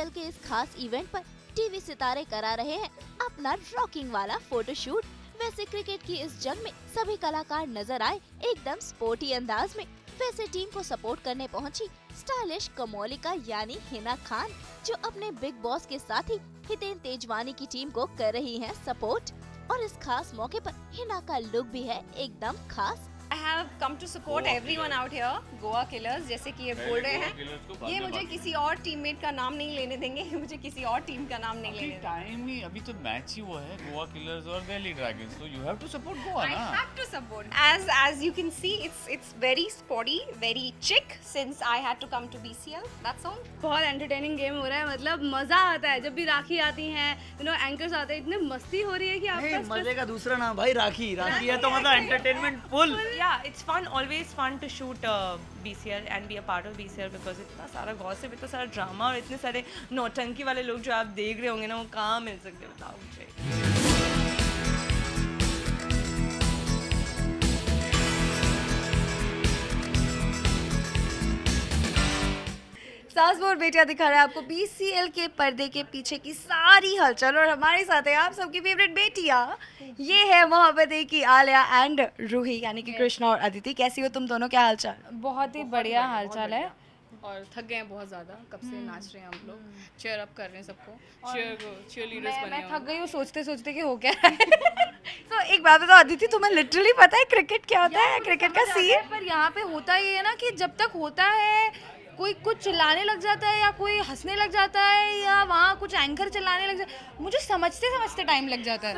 BCL के इस खास इवेंट पर टीवी सितारे करा रहे हैं अपना रॉकिंग वाला फोटोशूट वैसे क्रिकेट की इस जंग में सभी कलाकार नज़र आए एकदम स्पोर्टी अंदाज में। वैसे टीम को सपोर्ट करने पहुँची स्टाइलिश कमोलिका यानी हिना खान, जो अपने बिग बॉस के साथ ही हितेन तेजवानी की टीम को कर रही हैं सपोर्ट और इस खास मौके पर हिना का लुक भी है एकदम खास। I have come to support everyone out here Goa Killers जैसे कि ये बोल रहे हैं। ये मुझे किसी और टीममेट का नाम नहीं लेने देंगे मुझे किसी और टीम का नाम नहीं लेने टाइम ही अभी तो मैच ही हुआ है गोवा किलर्स और दिल्ली ड्रैगन्स तो you have to support Goa I ना। have to support. As as you can see, it's it's very sporty, very chic. Since I had to come to BCL, that's all. बहुत entertaining game हो रहा है मतलब मज़ा आता है जब भी राखी आती हैं यू नो एंकर्स आते हैं इतने मस्ती हो रही है कि आपका मज़े का दूसरा नाम भाई राखी राखी है तो मतलब entertainment full yeah it's fun always fun to shoot uh, BCL and be a part of BCL because इतना सारा गॉसिप इतना सारा ड्रामा और इतने सारे नौटंकी वाले लोग जो आप देख रहे होंगे ना वो कहाँ मिल सकते बताओ मुझे। सास बोर बेटिया दिखा रहा है आपको बीसीएल के पर्दे के पीछे की सारी हलचल और हमारे साथ है आप सबकी फेवरेट बेटिया। ये है मोहब्बत की आलिया एंड रूही यानी कि कृष्णा और अदिति। कैसी हो तुम दोनों? क्या हालचाल? बहुत ही बढ़िया हालचाल है। और थक गए हैं बहुत ज़्यादा कब से नाच रहे हैं हम लोग। चेयर अप कर रहे हैं सबको। चेयर चेयर लीडर्स मैं, बने मैं थक गई हूँ सोचते सोचते कि हो क्या तो एक बात बताओ अदिति तुम्हें लिटरली पता है क्रिकेट क्या होता है? क्रिकेट का सीन पर यहाँ पे होता ये है ना कि जब तक होता है कोई कुछ चिल्लाने लग जाता है या कोई हंसने लग जाता है या वहाँ कुछ एंकर चिल्लाने लग जाता है मुझे समझते समझते टाइम लग जाता है।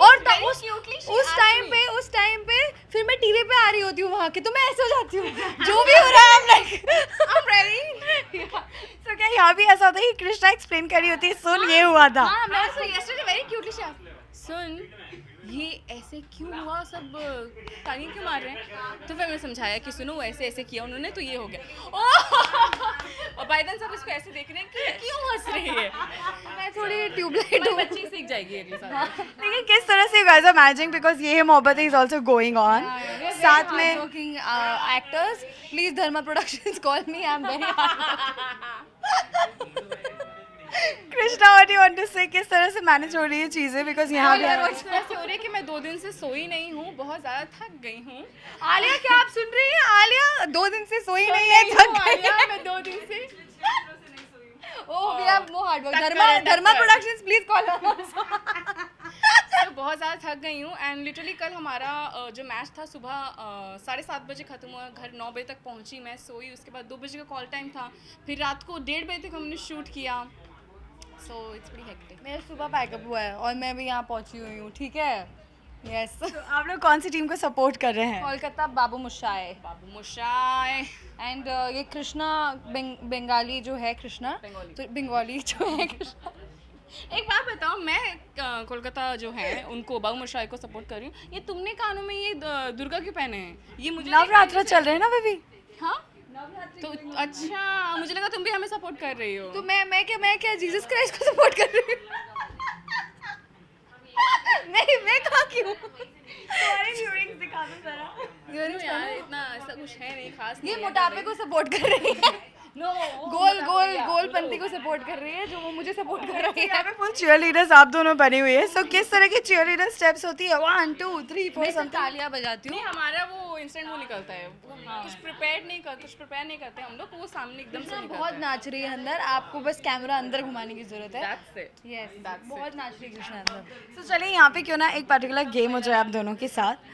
और त- उस उस टाइम पे उस टाइम पे फिर मैं टीवी पे आ रही होती हूँ वहाँ के तो मैं ऐसे हो जाती हूँ। जो भी हो रहा है लाइक तो क्या यहाँ भी ऐसा होता है कृष्णा एक्सप्लेन कर रही होती है सुन ये हुआ था। हाँ she asked, सुन ये ऐसे क्यों हुआ? सब ताली क्यों मार रहे हैं? तो फिर मैंने समझाया कि सुनो ऐसे ऐसे किया उन्होंने तो ये हो गया! और बाय सब इसको ऐसे देख रहे हैं कि क्यों हंस रही है? मैं थोड़ी ट्यूबलाइट हमारी बच्ची सीख जाएगी अगले साल। लेकिन किस तरह से गाइस आर मैनेजिंग बिकॉज़ ये मोहब्बत इज़ आल्सो गोइंग ऑन साथ में actors please Dharma Productions call me I am very Krishna what you want to say किस तरह से मैनेज हो रही है चीज़ें? बिकॉज़ यहाँ भी इस तरह से हो रही है कि मैं दो दिन से सोई नहीं हूँ बहुत ज़्यादा थक गई हूँ। आलिया क्या आप सुन रही हैं? आलिया दो दिन से सोई नहीं है थक गई है। आलिया, मैं दो दिन से ओह we have more hard work Dharma Dharma Productions please call तो बहुत ज़्यादा थक गई हूँ एंड लिटरली कल हमारा जो मैच था सुबह साढ़े सात बजे ख़त्म हुआ घर नौ बजे तक पहुँची मैं सोई उसके बाद दो बजे का कॉल टाइम था फिर रात को डेढ़ बजे तक हमने शूट किया। सो इट्स बड़ी हेक्टिक मेरा सुबह पैकअप हुआ है और मैं भी यहाँ पहुँची हुई हूँ ठीक है? यस तो आप लोग कौन सी टीम को सपोर्ट कर रहे हैं? कोलकाता बाबू मुशाए। बाबू मुशाए। एंड ये कृष्णा बेंग, बंगाली जो है कृष्णा? बंगाली। तो बंगाली जो है कृष्णा। एक बात बताओ मैं कोलकाता जो है उनको बाबू मुशाए को सपोर्ट कर रही हूँ। ये तुमने कानों में ये दुर्गा क्यों पहने हैं? ये मुझे नवरात्र चल रहे हैं ना बेबी हाँ? तो अच्छा मुझे लगा तुम भी हमें सपोर्ट कर रही हो। तो मैं मैं क्या मैं क्या जीसस क्राइस्ट को सपोर्ट कर रही हूँ? नहीं मैं कहाँ की हूँ? तुम्हारे दिखा दो जरा। क्यों यार इतना ऐसा कुछ है नहीं खास ये मोटापे को सपोर्ट कर रही है। नो गोल गोल गोल पंथी को सपोर्ट कर रही है जो वो मुझे सपोर्ट कर रही है। यहाँ पे फुल चीयर लीडर्स आप दोनों बनी हुई है। सो किस तरह की चीयर लीडर स्टेप्स होती है? वन टू थ्री फोर तालियाँ बजाती हूँ। हमारा वो इंस्टेंट वो निकलता है। वो कुछ प्रिपेयर नहीं कर कुछ प्रिपेयर नहीं करते। हम लोग वो सामने एकदम से बहुत नाच रही है अंदर। आपको बस कैमरा अंदर घुमाने की ज़रूरत है। बहुत नाच रही है कृष्णा अंदर। तो चलिए यहाँ पे क्यों ना एक पर्टिकुलर गेम हो जाए आप दोनों के साथ।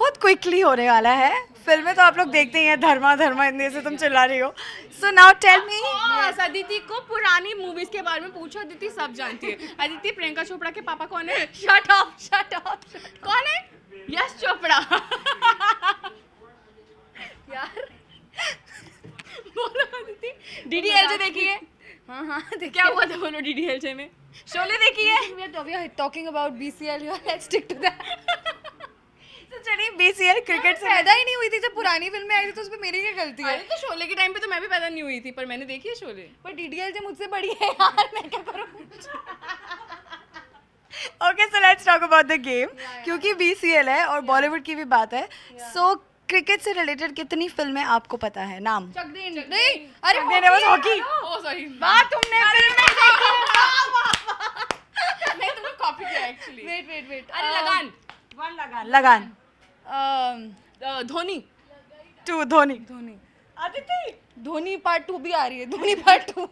बहुत क्विकली होने वाला है। फ़िल्में तो आप लोग देखते ही हैं धर्मा धर्मा इतने से तुम चिल्ला रही हो। So now tell me Aditi को पुरानी मूवीज़ के बारे में पूछो। अदिति सब जानती है। अदिति प्रियंका चोपड़ा के पापा कौन है? शट अप शट अप कौन है? यश चोपड़ा। यार। बोलो अदिति डीडीएलजे देखी है? हाँ हाँ क्या हुआ था बोलो डीडीएलजे में? शोले देखी we are talking about BCL you let's stick to that तो चलिए BCL क्रिकेट से पैदा ही नहीं हुई थी जब पुरानी फ़िल्में आई थी तो उसमें मेरी क्या गलती है? तो शोले के टाइम पे तो मैं भी पैदा नहीं हुई थी पर मैंने देखी है शोले। पर डीडीएल जो मुझसे बड़ी है यार मैं क्या करूँ? Okay so let's talk about the game क्योंकि बीसीएल है और बॉलीवुड की भी बात है। सो क्रिकेट से रिलेटेड कितनी फ़िल्में आपको पता है? नाम। चक नहीं अरे हॉकी। बात तुमने नहीं तुमने कॉपी किया एक्चुअली वेट वेट वेट अरे Lagaan. Lagaan. Lagaan. Dhoni. Two Dhoni. Dhoni. Aditya. Dhoni part two भी आ रही है। धोनी पार्ट टू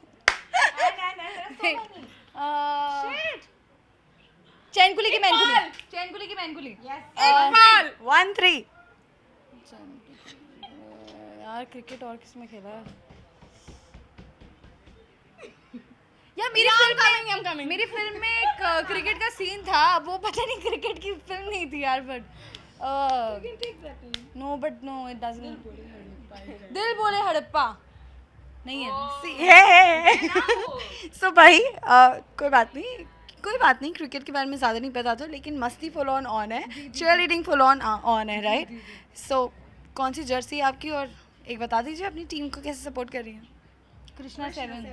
चैनकुली की मैनकुली। चैनकुली की मैनकुली। वन थ्री यार क्रिकेट और किसमें खेला है? यार मेरी फ़िल्म में मेरी फ़िल्म में एक क्रिकेट का सीन था। वो पता नहीं क्रिकेट की फ़िल्म नहीं थी यार but no but no it doesn't Dil Bole Hadippa नहीं है। सो भाई कोई बात नहीं। कोई बात नहीं क्रिकेट के बारे में ज़्यादा नहीं पता था लेकिन मस्ती फुल ऑन ऑन है। Cheerleading full on on है राइट सो कौन सी जर्सी है आपकी? और एक बता दीजिए अपनी टीम को कैसे सपोर्ट कर रही हैं? Krishna seven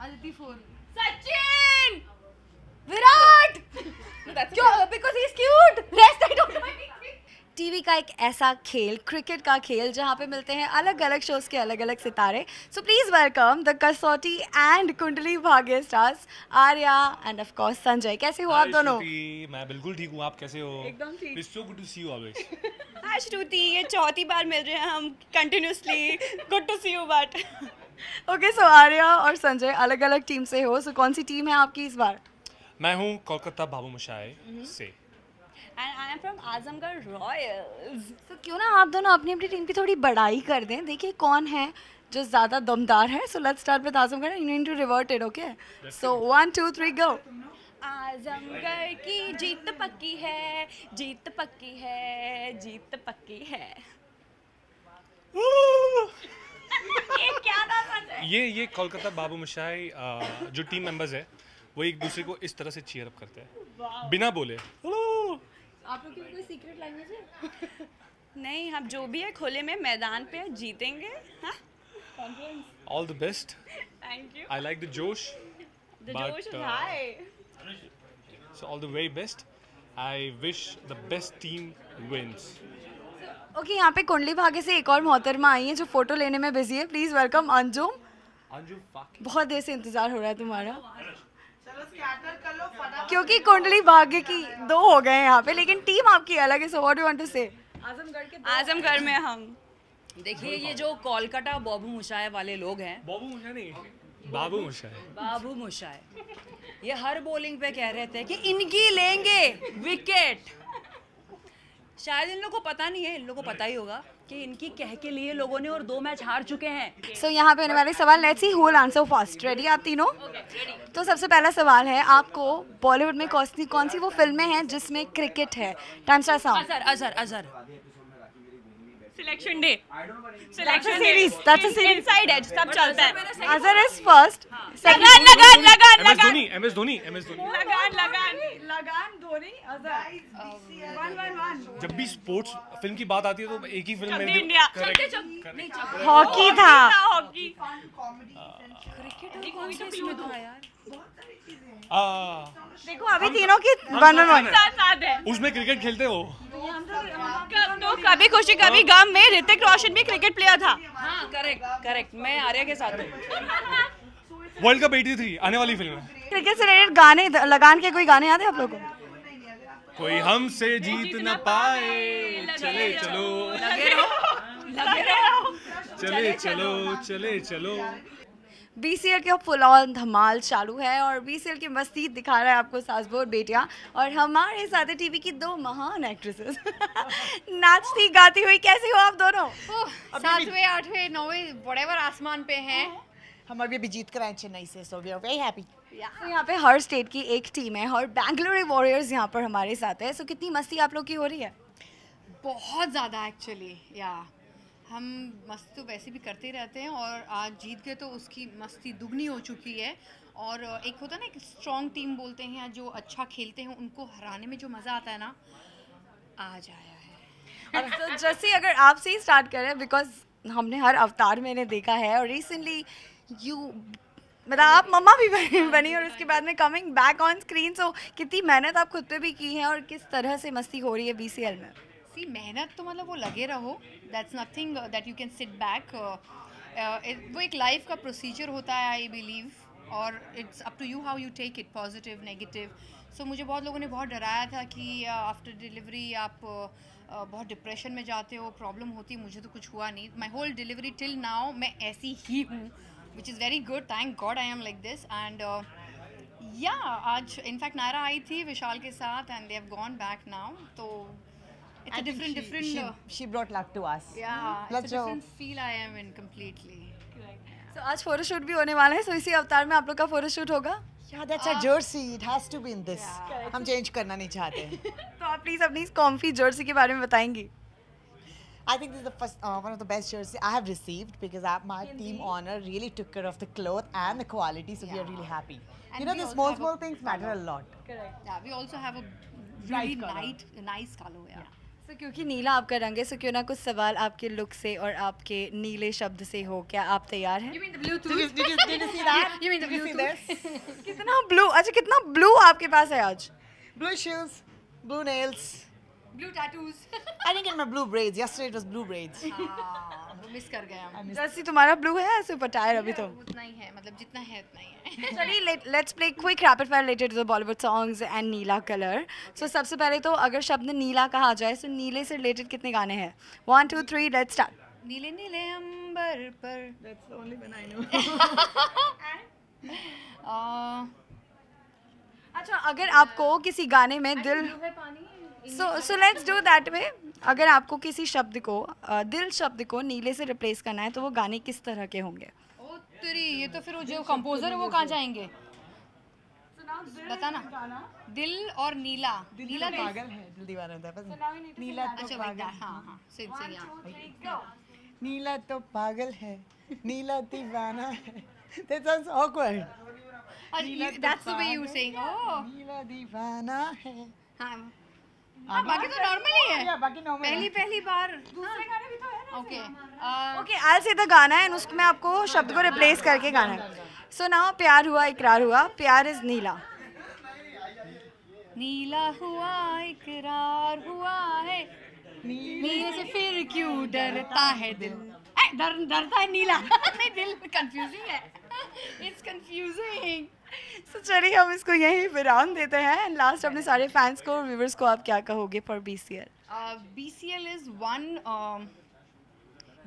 Aditi four Sachin! Virat! क्यों? Because he is cute rest I don't TV का एक ऐसा खेल क्रिकेट का खेल जहाँ पे मिलते हैं अलग अलग शोज़ के अलग अलग सितारे। So please welcome the Kasauti and Kundali Bhagya stars Arya and of course Sanjay. कैसे हो आप दोनों? मैं बिल्कुल ठीक हूँ। आप कैसे हो? एकदम ठीक। Good to see you always. हाय श्रुति। ये चौथी बार मिल रहे हैं हम continuously good to see you but okay so Arya और संजय अलग अलग टीम से हो। सो so, कौन सी टीम है आपकी इस बार? मैं हूँ कोलकाता बाबू मुशाए से। And I am from Azamgarh royals तो क्यों ना आप दोनों अपनी अपनी टीम की थोड़ी बड़ाई कर दें? देखिए कौन है जो ज़्यादा दमदार है? So let's start with Azamgarh you need to revert it okay so one two three go Azamgarh की जीत पक्की है जीत पक्की है जीत पक्की है। ये क्या ये ये कोलकाता बाबू मुशाए अ, जो टीम मेंबर्स है वो एक दूसरे को इस तरह से चीयर अप करते हैं। बिना बोले। आप लोग की कोई सीक्रेट लैंग्वेज है? नहीं हम जो भी है खुले में मैदान पे जीतेंगे हाँ? All the best thank you I like the josh the josh uh, hi so all the very best I wish the best team wins okay यहाँ पे कुंडली भागे से एक और मोहतरमा आई है जो फ़ोटो लेने में बिज़ी है. Please welcome Anjum Anju fuck बहुत देर से इंतज़ार हो रहा है तुम्हारा. क्योंकि कुंडली भाग्य की दो हो गए हैं यहाँ पे लेकिन टीम आपकी अलग है so what you want to say Azamgarh में हम। देखिए ये जो कोलकाता बाबू मुशाए वाले लोग हैं। बाबू मुशाए नहीं बाबू मुशाए बाबू मुशाए ये हर बॉलिंग पे कह रहे थे कि इनकी लेंगे विकेट शायद इन लोगों को पता नहीं है इन लोगों को पता ही होगा। कि इनकी कह के लिए लोगों ने और दो मैच हार चुके हैं। सो so, यहाँ पे होने वाले सवाल let's see who will answer first ready आप तीनों? तो सबसे पहला सवाल है आपको बॉलीवुड में कौन सी कौन सी वो फ़िल्में हैं जिसमें क्रिकेट है? Time star sound Azhar Azhar Azhar. Selection day selection series. That's a series. Inside edge सब चलता है। Azhar is first Lagaan Lagaan Lagaan Lagaan Dhoni M S Dhoni M S Dhoni Lagaan Lagaan Lagaan Dhoni Azhar जब भी sports film की बात आती है तो एक ही फ़िल्म में इंडिया करेक्ट हॉकी था। हॉकी देखो अभी तीनों की वन वन है। उसमें क्रिकेट खेलते हो? तो कभी खुशी कभी गम में ऋतिक रोशन भी क्रिकेट प्लेयर था। हाँ करेक्ट करेक्ट मैं आर्या के साथ हूँ। वर्ल्ड कप 83 आने वाली फ़िल्म है। क्रिकेट से रिलेटेड गाने लगान के कोई गाने याद है आप लोगों को? कोई हमसे जीत न पाए। चले चलो। चले चलो चले चलो। बीसीएल के फुल ऑन धमाल चालू है और बीसीएल की मस्ती दिखा रहा है आपको सासबोर बेटिया। और हमारे साथ है टीवी की दो महान एक्ट्रेसेस नाचती गाती हुई कैसी हो आप दोनों? सातवें आठवें नौवें बड़ेवर आसमान पे हैं। हम अभी अभी जीत कर आए चेन्नई से so we are very happy तो यहाँ पे हर स्टेट की एक टीम है और बैंगलोर वॉरियर्स यहाँ पर हमारे साथ है। सो कितनी मस्ती आप लोग की हो रही है? बहुत ज़्यादा एक्चुअली या हम मस्ती तो वैसे भी करते रहते हैं और आज जीत गए तो उसकी मस्ती दुगनी हो चुकी है। और एक होता है ना एक स्ट्रॉन्ग टीम बोलते हैं जो अच्छा खेलते हैं उनको हराने में जो मज़ा आता है ना आज आया है। तो जैसे अगर आपसे ही स्टार्ट करें बिकॉज़ हमने हर अवतार मैंने देखा है और रिसेंटली यू मतलब आप मम्मा भी बनी, बनी और उसके बाद में coming back on screen so कितनी मेहनत आप खुद पे भी की है और किस तरह से मस्ती हो रही है बीसीएल में? सी मेहनत तो मतलब वो लगे रहो। That's nothing that you can sit back वो एक लाइफ का प्रोसीजर होता है आई बिलीव और it's up to you how you take it positive negative so मुझे बहुत लोगों ने बहुत डराया था कि आफ्टर डिलीवरी आप uh, uh, बहुत डिप्रेशन में जाते हो प्रॉब्लम होती मुझे तो कुछ हुआ नहीं। My whole delivery till now मैं ऐसी ही हूँ। Which is very good thank God I am like this and yeah आज इनफैक्ट नायरा आई थी विशाल के साथ and they have gone back now तो it's a I think different she- different she, she brought luck to us. yeah it's Let's a go. different feel I am in completely तो आज photoshoot भी होने वाला है सो इसी अवतार में आप लोग का फोटोशूट होगा Yeah, that's our jersey. It has to be in this. हम change करना नहीं चाहते. तो आप प्लीज़ अपनी कॉम्फी जर्सी के बारे में बताएँगी I think this is the first, uh, one of the best jerseys I have received because I, my team honor really took care of the cloth and the quality, so we are really happy. And you know, we the also small, have a small things matter a lot. yeah we also have a Bright really color. nice nice color yeah. सो क्योंकि नीला आपका रंग है सो क्यों ना कुछ सवाल आपके look से और आपके नीले शब्द से हो क्या आप तैयार हैं You mean the Bluetooth? Did you, did you, did you see that? You mean the did you see Bluetooth? this? कितना ब्लू अच्छा कितना ब्लू आपके पास है आज Blue shoes, blue nails. Blue tattoos. I didn't get my blue braids. Yesterday it was blue braids. हाँ, वो miss कर गए हम। जर्सी तुम्हारा ब्लू है ऐसे पटायर अभी तो? उतना ही है मतलब जितना है उतना ही है। चलिए let's play quick rapid fire related to the Bollywood songs and neela colour so सबसे पहले तो अगर शब्द नीला कहा जाए तो नीले से रिलेटेड कितने गाने हैं? One two three let's start नीले नीले अंबर पर। That's the only one I know. अच्छा अगर आपको किसी गाने में दिल so so let's do that way अगर आपको किसी शब्द को दिल शब्द को नीले से रिप्लेस करना है तो वो गाने किस तरह के होंगे? ओ तेरी ये तो फिर वो जो कंपोजर है वो कहाँ जाएँगे? बता ना दिल और नीला। नीला दिल पागल है दिल दीवाना होता है पता नीला तो अच्छा वही हाँ हाँ सिंग सिंग या नीला तो पागल है नीला दीवाना है। That sounds awkward. that's the way you saying oh. नीला दीवाना है। हाँ। हाँ बाकी तो नॉर्मल ही है। बाकी normal पहली पहली बार। दूसरे गाने भी तो है ना ओके ओके आई से द गाना है उसमें आपको शब्द को रिप्लेस करके गाना है। सो नाउ प्यार हुआ इकरार हुआ। प्यार इज़ नीला नीला हुआ इकरार हुआ है। नीले से फिर क्यों डरता है दिल? डर डरता है नीला। नहीं दिल कंफ्यूजिंग है। इट्स कंफ्यूजिंग तो चलिए, हम इसको यहीं विराम देते हैं। एंड लास्ट अपने सारे फैंस को और व्यूवर्स को आप क्या कहोगे for B C L B C L is one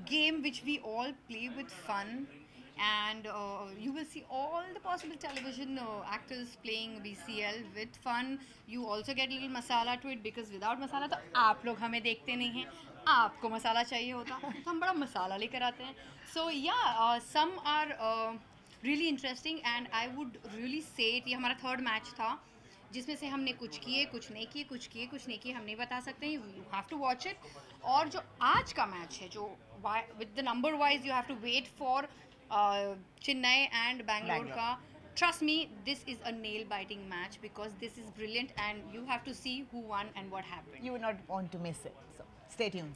game which we all play with fun and you will see all the possible television actors playing B C L with fun you also get little masala to it because without masala तो आप लोग हमें देखते नहीं हैं। आपको मसाला चाहिए होता। तो हम बड़ा मसाला लेकर आते हैं। So yeah some are really interesting and I would really set ये हमारा थर्ड मैच था जिसमें से हमने कुछ किए कुछ नहीं किए कुछ किए कुछ नहीं किए हम नहीं बता सकते हैं you have to watch it और जो आज का मैच है जो with the number wise you have to wait for Chennai and Bangalore का. Trust me this is a nail biting match because this is brilliant and you have to see who won and what happen you not want to miss it so stay tuned.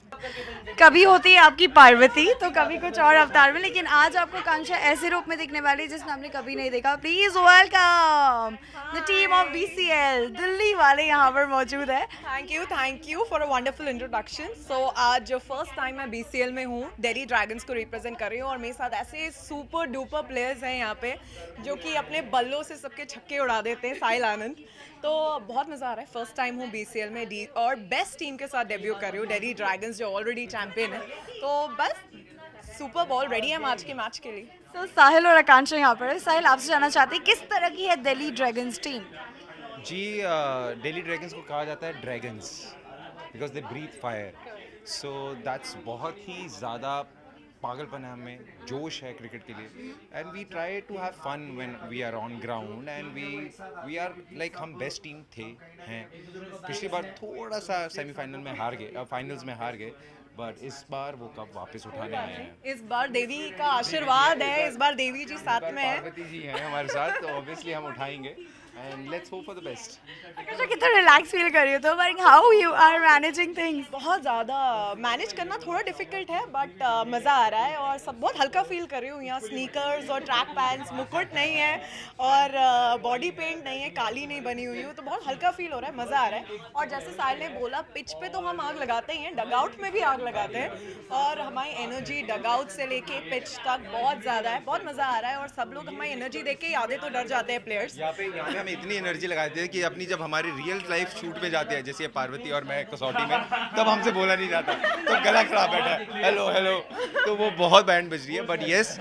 कभी होती है आपकी पार्वती तो कभी कुछ और अवतार में लेकिन आज आपको कांक्षा ऐसे रूप में दिखने वाली है जिसने हमने कभी नहीं देखा। Please welcome the team of BCL Delhi वाले यहाँ पर मौजूद है। Thank you thank you for a wonderful introduction so आज जो फ़र्स्ट टाइम मैं BCL में हूँ दिल्ली ड्रैगन्स को रिप्रेजेंट कर रही हूँ और मेरे साथ ऐसे सुपर डुपर प्लेयर्स हैं यहाँ पे जो कि अपने बल्लों से सबके छक्के उड़ा देते हैं साहिल आनंद। तो बहुत मज़ा आ रहा है। फ़र्स्ट टाइम हूँ बीसीएल में डी और बेस्ट टीम के साथ डेब्यू कर रही हूँ दिल्ली ड्रैगन्स जो ऑलरेडी चैम्पियन है। तो बस सुपर बॉल रेडी है आज के मैच के लिए। तो साहिल और आकांक्षा यहाँ पर है। साहिल आपसे जानना चाहते हैं किस तरह की है Delhi dragons team ji Delhi dragons को कहा जाता है dragons because they breathe fire so that's बहुत ही ज़्यादा पागलपन है हमें जोश है क्रिकेट के लिए। And we try to have fun when we are on ground and we we are like हम बेस्ट टीम थे हैं। पिछली बार थोड़ा सा सेमीफाइनल में हार गए फाइनल्स में हार गए बट इस बार वो कप वापस उठाने आए हैं। इस बार देवी का आशीर्वाद है इस बार देवी जी साथ में है। पार्वती जी हैं हमारे साथ तो ऑब्वियसली हम उठाएँगे। And let's hope for the best. Krishna कितना रिलैक्स फील कर रही हो तो but how you are managing things बहुत ज़्यादा मैनेज करना थोड़ा डिफ़िकल्ट है बट मज़ा आ रहा है और सब बहुत हल्का फील कर रही हूँ यहाँ. स्नीकर्स और ट्रैक पैंट्स मुकुट नहीं है और बॉडी पेंट नहीं है काली नहीं बनी हुई हूँ तो बहुत हल्का फील हो रहा है मज़ा आ रहा है. और जैसे साहिल ने बोला पिच पे तो हम आग लगाते ही हैं डगआउट में भी आग लगाते हैं और हमारी एनर्जी डगआउट से लेके पिच तक बहुत ज़्यादा है बहुत मज़ा आ रहा है और सब लोग हमारी एनर्जी देख के आधे तो डर जाते हैं प्लेयर्स हम इतनी एनर्जी लगाते हैं कि अपनी जब हमारी रियल लाइफ शूट में जाती है जैसे पार्वती और मैं कसौटी में तब हमसे बोला नहीं जाता। तो गला खड़ा बैठा है। हेलो हेलो तो वो बहुत बैंड बज रही है। बट यस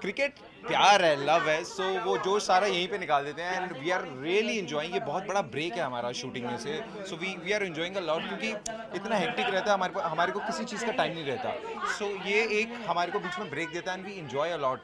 क्रिकेट प्यार है लव है। सो वो जोश सारा यहीं पे निकाल देते हैं। And we are really enjoying ये बहुत बड़ा ब्रेक है हमारा शूटिंग में से। So we we are enjoying a lot क्योंकि इतना हेक्टिक रहता है। हमारे को हमारे को किसी चीज़ का टाइम नहीं रहता। सो so, ये एक हमारे को बीच में ब्रेक देता है। And we enjoy a lot